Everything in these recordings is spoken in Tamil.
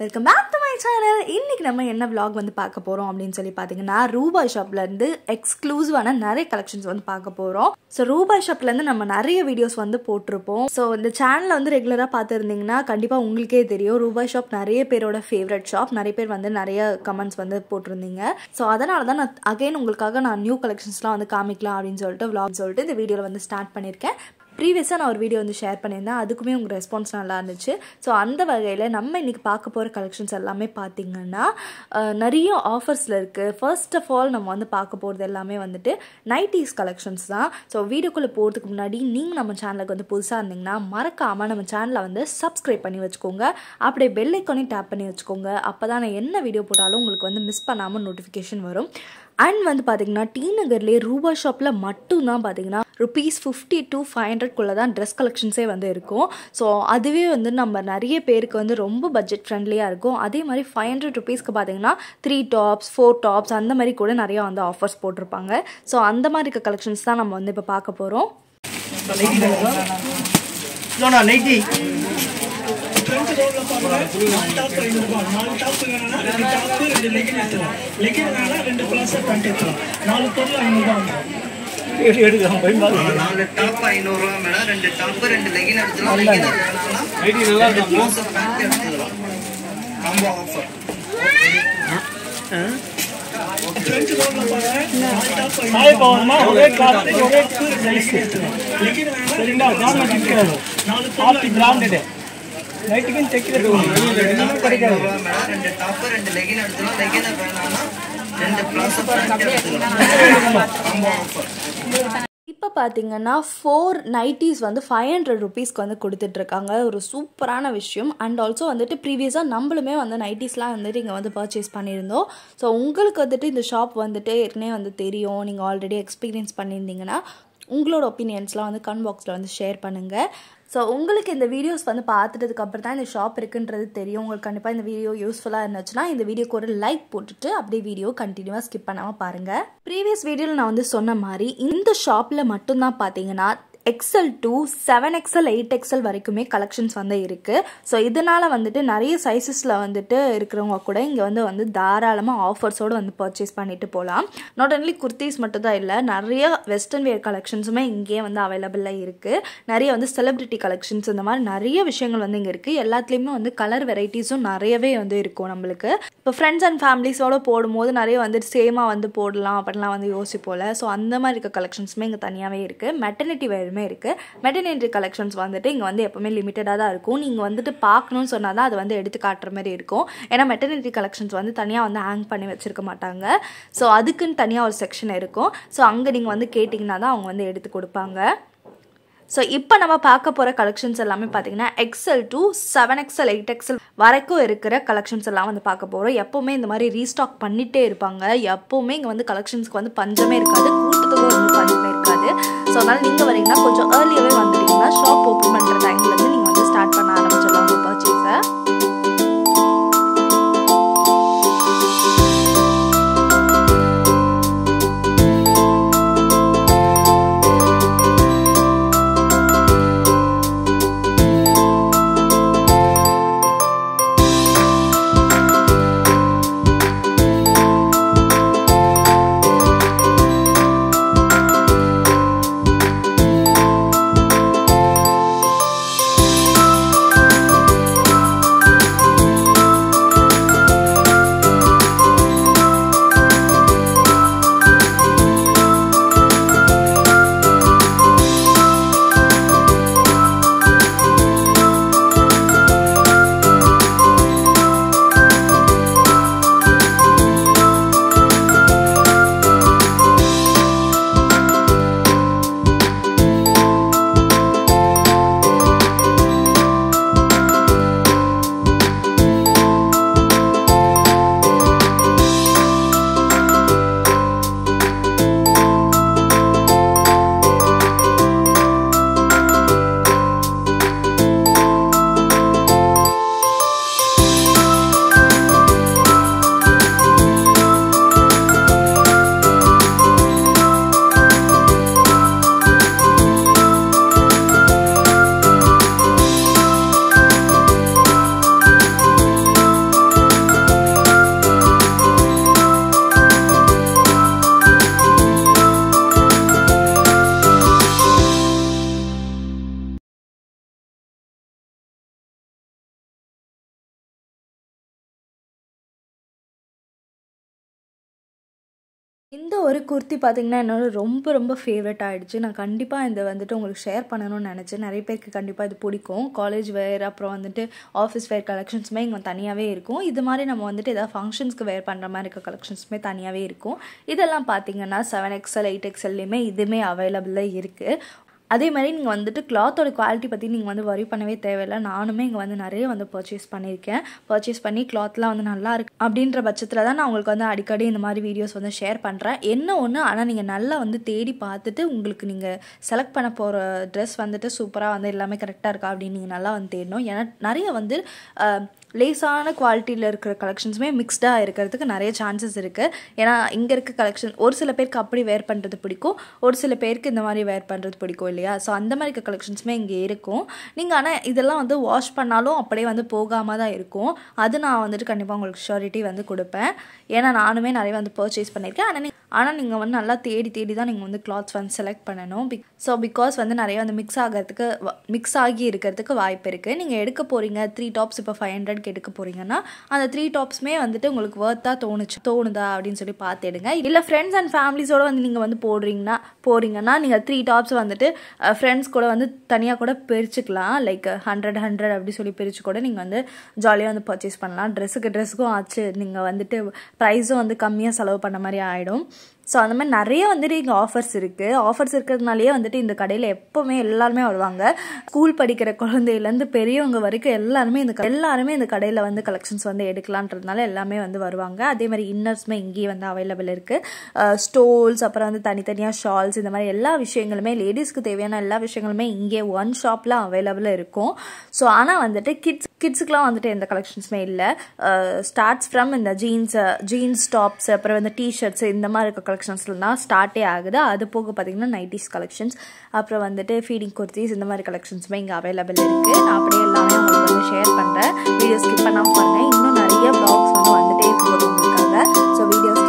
Welcome back to my channel இன்னைக்கு நம்ம என்ன vlog வந்து பார்க்க போகிறோம் அப்படின்னு சொல்லி பார்த்தீங்கன்னா ரூபாய் ஷாப்லேருந்து எக்ஸ்க்ளூசிவான நிறைய கலெக்ஷன்ஸ் வந்து பார்க்க போகிறோம் ஸோ ரூபாய் ஷாப்லேருந்து நம்ம நிறைய வீடியோஸ் வந்து போட்டிருப்போம். ஸோ இந்த சேனலை வந்து ரெகுலராக பார்த்துருந்தீங்கன்னா கண்டிப்பாக உங்களுக்கே தெரியும். ரூபாய் ஷாப் நிறைய பேரோட ஃபேவரட் ஷாப் நிறைய பேர் வந்து நிறைய கமெண்ட்ஸ் வந்து போட்டிருந்தீங்க. ஸோ அதனால தான் நான் அகைன் உங்களுக்காக நான் நியூ கலெக்ஷன்ஸ்லாம் வந்து காமிக்கலாம் அப்படின்னு சொல்லிட்டு vlog சொல்லிட்டு இந்த வீடியோவில் வந்து ஸ்டார்ட் பண்ணியிருக்கேன். ப்ரீவியஸாக நான் ஒரு வீடியோ வந்து ஷேர் பண்ணியிருந்தேன். அதுக்குமே உங்கள் ரெஸ்பான்ஸ் நல்லா இருந்துச்சு. ஸோ அந்த வகையில் நம்ம இன்றைக்கி பார்க்க போகிற கலெக்ஷன்ஸ் எல்லாமே பார்த்தீங்கன்னா நிறைய ஆஃபர்ஸில் இருக்குது ஃபர்ஸ்ட் ஆஃப் ஆல் நம்ம வந்து பார்க்க போகிறது எல்லாமே வந்துட்டு நைட்டிஸ் கலெக்ஷன்ஸ் தான். ஸோ வீடியோக்குள்ளே போகிறதுக்கு முன்னாடி நீங்கள் நம்ம சேனலுக்கு வந்து புதுசாக இருந்தீங்கன்னா மறக்காமல் நம்ம சேனலை வந்து சப்ஸ்கிரைப் பண்ணி வச்சுக்கோங்க. அப்படியே பெல் ஐக்கானையும் டேப் பண்ணி வச்சுக்கோங்க. அப்போ தான் நான் என்ன வீடியோ போட்டாலும் உங்களுக்கு வந்து மிஸ் பண்ணாமல் நோட்டிஃபிகேஷன் வரும். அண்ட் வந்து பார்த்தீங்கன்னா டி நகர்லேயே ரூபா ஷாப்பில் மட்டும்தான் பார்த்தீங்கன்னா ருபீஸ் ஃபிஃப்டி டு ஃபைவ் ஹண்ட்ரட்குள்ளே தான் ட்ரெஸ் கலெக்ஷன்ஸே வந்து இருக்கும். ஸோ அதுவே வந்து நம்ம நிறைய பேருக்கு வந்து ரொம்ப பட்ஜெட் ஃப்ரெண்ட்லியாக இருக்கும். அதே மாதிரி ஃபைவ் ஹண்ட்ரட் ருபீஸ்க்கு பார்த்தீங்கன்னா த்ரீ டாப்ஸ் ஃபோர் டாப்ஸ் அந்த மாதிரி கூட நிறையா வந்து ஆஃபர்ஸ் போட்டிருப்பாங்க. ஸோ அந்த மாதிரி இருக்க கலெக்ஷன்ஸ் தான் நம்ம வந்து இப்போ பார்க்க போகிறோம் ஃப்ரண்ட் ரோட்ல பாருங்க நாலு டாப் ஐநூறு ரூபாய் நாலு டாப் வேணும்னா ரெண்டு டாப் ரெண்டு லெகின் எடுத்துக்கலாம். லெகின் வேணா ரெண்டு பிளாஸ் பேண்ட் எடுத்துக்கலாம். நாலு பொருள் ஐநூறு எடுக்கலாம் பயன்படாது நாலு டாப் ஐநூறுரூவா மேடம் ரெண்டு டாப் ரெண்டு லெகின் எடுத்துக்கலாம். லெகின் ரெண்டு எடுத்துக்கலாம். காம்போ ஆஃபர் ஒரே கிளாத் நைட்டுக்கும் தைக்கிறது ரெண்டு ரெண்டு லெகின் எடுத்துக்கலாம் லெகின் வேணாம்னா ரெண்டு எடுத்துக்கலாம். இப்போ பார்த்தீங்கன்னா ஃபோர் நைட்டிஸ் வந்து ஃபைவ் ஹண்ட்ரட் ருபீஸ்க்கு வந்து கொடுத்துட்ருக்காங்க ஒரு சூப்பரான விஷயம். அண்ட் ஆல்சோ வந்துட்டு ப்ரீவியஸாக நம்மளுமே வந்து நைட்டிஸ்லாம் வந்துட்டு இங்கே வந்து பர்ச்சேஸ் பண்ணியிருந்தோம். ஸோ உங்களுக்கு வந்துட்டு இந்த ஷாப் வந்துட்டு ஏற்கனவே வந்து தெரியும். நீங்கள் ஆல்ரெடி எக்ஸ்பீரியன்ஸ் பண்ணியிருந்தீங்கன்னா உங்களோட ஒப்பீனியன்ஸ்லாம் வந்து கமெண்ட் பாக்ஸில் வந்து ஷேர் பண்ணுங்கள் ஸோ உங்களுக்கு இந்த வீடியோஸ் வந்து பார்த்துட்டதுக்கப்புறம் தான் இந்த ஷாப் இருக்குன்றது தெரியும். உங்களுக்கு கண்டிப்பாக இந்த வீடியோ யூஸ்ஃபுல்லாக இருந்துச்சுன்னா இந்த வீடியோக்கு ஒரு லைக் போட்டுட்டு அப்படியே வீடியோ கண்டினியூவாக ஸ்கிப் பண்ணாமல் பாருங்கள் ப்ரீவியஸ் வீடியோவில் நான் வந்து சொன்ன மாதிரி இந்த ஷாப்பில் மட்டும்தான் பார்த்தீங்கன்னா XL to seven XL eight XL வரைக்குமே கலெக்ஷன்ஸ் வந்து இருக்குது ஸோ இதனால் வந்துட்டு நிறைய சைஸஸில் வந்துட்டு இருக்கிறவங்க கூட இங்கே வந்து வந்து தாராளமாக ஆஃபர்ஸோடு வந்து பர்ச்சேஸ் பண்ணிட்டு போகலாம் நாட் ஒன்லி குர்த்திஸ் மட்டும் தான் இல்லை நிறைய வெஸ்டர்ன் வேர் கலெக்ஷன்ஸுமே இங்கேயே வந்து அவைலபிளாக இருக்குது நிறைய வந்து செலிப்ரிட்டி கலெக்ஷன்ஸ் இந்த மாதிரி நிறைய விஷயங்கள் வந்து இங்கே இருக்குது எல்லாத்துலேயுமே வந்து கலர் வெரைட்டிஸும் நிறையவே வந்து இருக்கும் நம்மளுக்கு. இப்போ ஃப்ரெண்ட்ஸ் அண்ட் ஃபேமிலிஸோடு போடும்போது நிறைய வந்துட்டு சேமாக வந்து போடலாம் அப்படிலாம் வந்து யோசிப்போல ஸோ அந்த மாதிரி இருக்க கலெக்ஷன்ஸுமே இங்கே தனியாகவே இருக்குது மெட்டர்னிட்டி வேறுமே இருக்குது மெட்டர்னிட்டி கலெக்ஷன்ஸ் வந்துட்டு இங்கே வந்து எப்போவுமே லிமிட்டடாக தான் இருக்கும். நீங்கள் வந்துட்டு பார்க்கணும்னு சொன்னால் தான் அது வந்து எடுத்து காட்டுற மாதிரி இருக்கும். ஏன்னா மெட்டர்னிட்டி கலெக்ஷன்ஸ் வந்து தனியாக வந்து ஹேங் பண்ணி வச்சுருக்க மாட்டாங்க. ஸோ அதுக்குன்னு தனியாக ஒரு செக்ஷன் இருக்கும். ஸோ அங்கே நீங்கள் வந்து கேட்டிங்கன்னா தான் அவங்க வந்து எடுத்து கொடுப்பாங்க. ஸோ இப்போ நம்ம பார்க்க போகிற கலெக்ஷன்ஸ் எல்லாமே பார்த்தீங்கன்னா XL to seven XL eight XL வரைக்கும் இருக்கிற கலெக்ஷன்ஸ் எல்லாம் வந்து பார்க்க போகிறோம் எப்போவுமே இந்த மாதிரி ரீஸ்டாக் பண்ணிகிட்டே இருப்பாங்க. எப்போவுமே இங்கே வந்து கலெக்ஷன்ஸ்க்கு வந்து பஞ்சமே இருக்காது. கூட்டத்துக்கும் வந்து பஞ்சமே இருக்காது. ஸோ அதனால் நீங்கள் வரீங்கன்னா கொஞ்சம் ஏர்லியாகவே வந்துட்டீங்கன்னா ஷாப் ஓப்பன் பண்ணுற டைம்லேருந்து நீங்கள் வந்து ஸ்டார்ட் பண்ண ஒரு குர்த்தி பார்த்தீங்கன்னா என்னோட ரொம்ப ரொம்ப ஃபேவரட் ஆகிடுச்சு நான் கண்டிப்பாக இதை வந்துட்டு உங்களுக்கு ஷேர் பண்ணணும்னு நினச்சேன். நிறைய பேருக்கு கண்டிப்பாக இது பிடிக்கும். காலேஜ் வேர் அப்புறம் வந்துட்டு ஆஃபீஸ் வேர் கலெக்ஷன்ஸுமே இங்கே தனியாகவே இருக்கும். இது மாதிரி நம்ம வந்துட்டு ஏதாவது ஃபங்க்ஷன்ஸ்க்கு வேர் பண்ணுற மாதிரி இருக்க கலெக்ஷன்ஸுமே தனியாகவே இருக்கும். இதெல்லாம் பார்த்தீங்கன்னா செவன் எக்ஸ்எல் எயிட் எக்ஸ்எல்லையுமே இதுவுமே அவைலபிளாக இருக்குது அதே மாதிரி நீங்கள் வந்துட்டு கிளாத்தோட குவாலிட்டி பற்றி நீங்கள் வந்து வரி பண்ணவே தேவையில்லை. நானுமே இங்கே வந்து நிறைய வந்து பர்ச்சேஸ் பண்ணியிருக்கேன். பர்ச்சேஸ் பண்ணி கிளாத்லாம் வந்து நல்லா இருக்கு. அப்படின்ற பட்சத்தில் தான் நான் உங்களுக்கு வந்து அடிக்கடி இந்த மாதிரி வீடியோஸ் வந்து ஷேர் பண்ணுறேன் என்ன ஒன்று ஆனால் நீங்கள் நல்லா வந்து தேடி பார்த்துட்டு உங்களுக்கு நீங்கள் செலக்ட் பண்ண போகிற ட்ரெஸ் வந்துட்டு சூப்பராக வந்து எல்லாமே கரெக்டாக இருக்கா அப்படின்னு நீங்கள் நல்லா வந்து தேடணும். ஏன்னா நிறைய வந்து லேசான குவாலிட்டியில் இருக்கிற கலெக்ஷன்ஸுமே மிக்ஸ்டாக இருக்கிறதுக்கு நிறைய சான்சஸ் இருக்குது ஏன்னா இங்கே இருக்க கலெக்ஷன் ஒரு சில பேருக்கு அப்படி வேர் பண்ணுறது பிடிக்கும் ஒரு சில பேருக்கு இந்த மாதிரி வேர் பண்ணுறது பிடிக்கும் இல்லையா? ஸோ அந்த மாதிரி இருக்க கலெக்ஷன்ஸுமே இங்கே இருக்கும். நீங்கள் ஆனால் இதெல்லாம் வந்து வாஷ் பண்ணாலும் அப்படியே வந்து போகாமல் தான் இருக்கும். அது நான் வந்துட்டு கண்டிப்பாக உங்களுக்கு ஷூரிட்டி வந்து கொடுப்பேன். ஏன்னா நானுமே நிறைய வந்து பர்ச்சேஸ் பண்ணியிருக்கேன். ஆனால் நீங்கள் ஆனால் நீங்கள் வந்து நல்லா தேடி தேடி தான் நீங்கள் வந்து கிளாத்ஸ் வந்து செலக்ட் பண்ணணும். பிக் ஸோ பிகாஸ் வந்து நிறைய வந்து மிக்ஸ் ஆகிறதுக்கு மிக்ஸ் ஆகி இருக்கிறதுக்கு வாய்ப்பு இருக்குது நீங்கள் எடுக்க போகிறீங்க த்ரீ டாப்ஸ் இப்போ ஃபைவ் ஹண்ட்ரட் ஹண்ட்ரட்க்கு எடுக்க போகிறீங்கன்னா அந்த த்ரீ டாப்ஸுமே வந்துட்டு உங்களுக்கு ஒர்த்தாக தோணுச்சு. தோணுதா அப்படின்னு சொல்லி பார்த்து எடுங்க இல்லை ஃப்ரெண்ட்ஸ் அண்ட் ஃபேமிலிஸோட வந்து நீங்கள் வந்து போடுறீங்கன்னா போகிறீங்கன்னா நீங்கள் த்ரீ டாப்ஸ் வந்துட்டு ஃப்ரெண்ட்ஸ் கூட வந்து தனியாக கூட பிரிச்சுக்கலாம். லைக் ஹண்ட்ரட் ஹண்ட்ரட் அப்படி சொல்லி பிரித்து கூட நீங்கள் வந்து ஜாலியாக வந்து பர்ச்சேஸ் பண்ணலாம். ட்ரெஸ்ஸுக்கு ட்ரெஸ்ஸுக்கும் ஆச்சு. நீங்கள் வந்துட்டு ப்ரைஸும் வந்து கம்மியாக செலவு பண்ண மாதிரி ஆகிடும் ஸோ அந்த மாதிரி நிறைய வந்துட்டு இங்கே ஆஃபர்ஸ் இருக்குது ஆஃபர்ஸ் இருக்கிறதுனாலே வந்துட்டு இந்த கடையில் எப்போவுமே எல்லாருமே வருவாங்க. ஸ்கூல் படிக்கிற குழந்தையிலேருந்து பெரியவங்க வரைக்கும் எல்லாருமே இந்த எல்லாருமே இந்த கடையில் வந்து கலெக்ஷன்ஸ் வந்து எடுக்கலான்றதுனால எல்லாமே வந்து வருவாங்க. அதே மாதிரி இன்னர்ஸுமே இங்கேயே வந்து அவைலபிள் இருக்குது ஸ்டோல்ஸ் அப்புறம் வந்து தனித்தனியாக ஷால்ஸ் இந்த மாதிரி எல்லா விஷயங்களுமே லேடிஸ்க்கு தேவையான எல்லா விஷயங்களுமே இங்கே ஒன் ஷாப்பில் அவைலபிளாக இருக்கும். ஸோ ஆனால் வந்துட்டு கிட்ஸ் கிட்ஸுக்குலாம் வந்துட்டு எந்த கலெக்ஷன்ஸுமே இல்லை. ஸ்டார்ட்ஸ் ஃப்ரம் இந்த ஜீன்ஸ் ஜீன்ஸ் டாப்ஸ் அப்புறம் வந்து டிஷர்ட்ஸ் இந்த மாதிரி இருக்க கலெக்ஷன்ஸ்லாம் தான் ஸ்டார்ட்டே ஆகுது. அது போக பார்த்தீங்கன்னா நைட்டிஸ் கலெக்ஷன்ஸ் அப்புறம் வந்துட்டு ஃபீடிங் குர்த்திஸ் இந்த மாதிரி கலெக்ஷன்ஸுமே இங்கே அவைலபிள் இருக்குது நான் அப்படியே எல்லாமே உங்களுக்கு வந்து ஷேர் பண்ணுறேன் வீடியோ ஸ்கிப் பண்ணாமல் பாருங்கள் இன்னும் நிறைய ப்ளாக்ஸ் வந்து வந்துட்டே இருக்கும்போது உங்களுக்காக. So video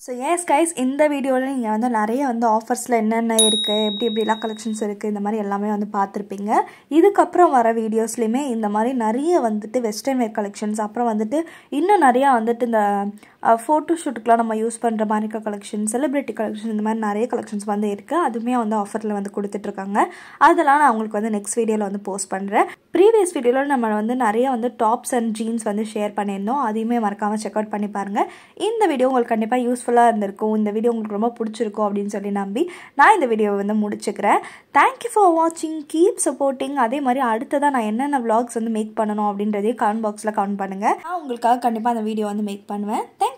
so yes guys இந்த வீடியோவில் நீங்கள் வந்து நிறைய வந்து ஆஃபர்ஸில் என்னென்ன இருக்குது எப்படி எப்படிலாம் கலெக்ஷன்ஸ் இருக்குது இந்த மாதிரி எல்லாமே வந்து பார்த்துருப்பீங்க. இதுக்கப்புறம் வர வீடியோஸ்லையுமே இந்த மாதிரி நிறைய வந்துட்டு வெஸ்டர்ன் வேர் கலெக்ஷன்ஸ் அப்புறம் வந்துட்டு இன்னும் நிறையா வந்துட்டு இந்த ஃபோட்டோ ஷூட்டுக்கெலாம் நம்ம யூஸ் பண்ணுற மாதிரி இருக்க கலெக்ஷன் செலிப்ரிட்டி கலெக்ஷன் இந்த மாதிரி நிறைய கலெக்ஷன்ஸ் வந்து இருக்குது அதுவுமே வந்து ஆஃபரில் வந்து கொடுத்துட்ருக்காங்க. அதெல்லாம் நான் உங்களுக்கு வந்து நெக்ஸ்ட் வீடியோவில் வந்து போஸ்ட் பண்ணுறேன் ப்ரீவியஸ் வீடியோவில் நம்ம வந்து நிறைய வந்து டாப்ஸ் அண்ட் ஜீன்ஸ் வந்து ஷேர் பண்ணியிருந்தோம். அதையுமே மறக்காமல் செக் அவுட் பண்ணி பாருங்கள் இந்த வீடியோ உங்களுக்கு கண்டிப்பாக யூஸ்ஃபுல்லாக இருந்திருக்கும். இந்த வீடியோ உங்களுக்கு ரொம்ப பிடிச்சிருக்கும் அப்படின்னு சொல்லி நம்பி நான் இந்த வீடியோவை வந்து முடிச்சுக்கிறேன். தேங்க்யூ ஃபார் வாட்சிங் கீப் சப்போர்ட்டிங் அதே மாதிரி அடுத்ததாக நான் என்னென்ன விளாக்ஸ் வந்து மேக் பண்ணணும் அப்படின்றதையும் கமெண்ட் பாக்ஸில் கமெண்ட் பண்ணுங்கள் நான் உங்களுக்காக கண்டிப்பாக அந்த வீடியோ வந்து மேக் பண்ணுவேன். தேங்க்